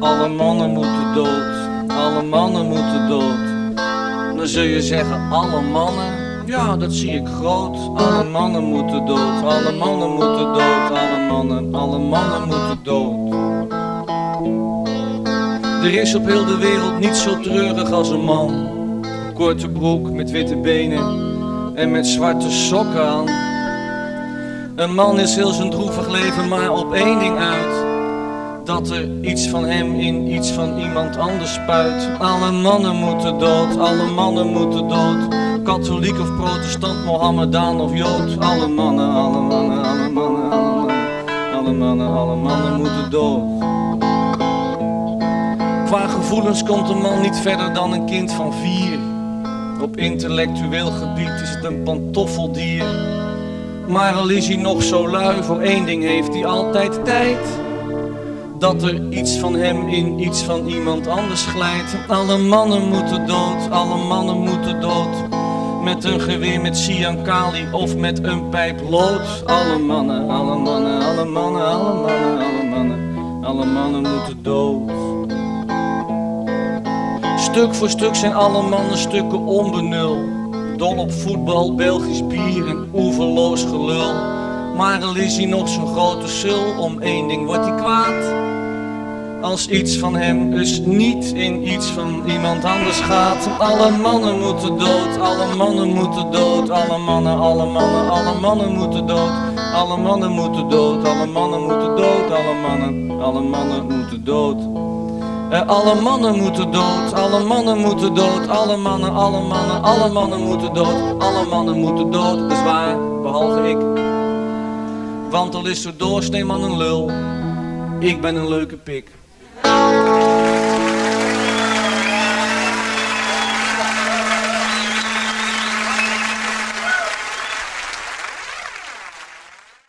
Alle mannen moeten dood, alle mannen moeten dood. Dan zul je zeggen, alle mannen, ja dat zie ik groot. Alle mannen moeten dood, alle mannen moeten dood, alle mannen, alle mannen moeten dood. Er is op heel de wereld niet zo treurig als een man. Korte broek met witte benen en met zwarte sokken aan. Een man is heel zijn droevig leven maar op één ding uit. Dat er iets van hem in iets van iemand anders spuit. Alle mannen moeten dood, alle mannen moeten dood. Katholiek of protestant, Mohammedaan of Jood. Alle mannen, alle mannen, alle mannen, alle mannen. Alle mannen, alle mannen moeten dood. Qua gevoelens komt een man niet verder dan een kind van vier. Op intellectueel gebied is het een pantoffeldier. Maar al is hij nog zo lui, voor één ding heeft hij altijd tijd. Dat er iets van hem in iets van iemand anders glijdt. Alle mannen moeten dood, alle mannen moeten dood. Met een geweer met cyankali of met een pijp lood. Alle mannen, alle mannen, alle mannen, alle mannen, alle mannen. Alle mannen moeten dood. Stuk voor stuk zijn alle mannen stukken onbenul. Dol op voetbal, Belgisch bier en oeverloos gelul. Maar al is hij nog zo'n grote sul, om één ding wordt hij kwaad. Als iets van hem dus niet in iets van iemand anders gaat. Alle mannen moeten dood, alle mannen moeten dood. Alle mannen, alle mannen, alle mannen moeten dood. Alle mannen moeten dood, alle mannen moeten dood. Alle mannen, alle mannen moeten dood. Eh, alle mannen moeten dood, alle mannen moeten dood, alle mannen, alle mannen, alle mannen moeten dood, alle mannen moeten dood, dat is waar, behalve ik. Want al is er doorsneeman een lul, ik ben een leuke pik.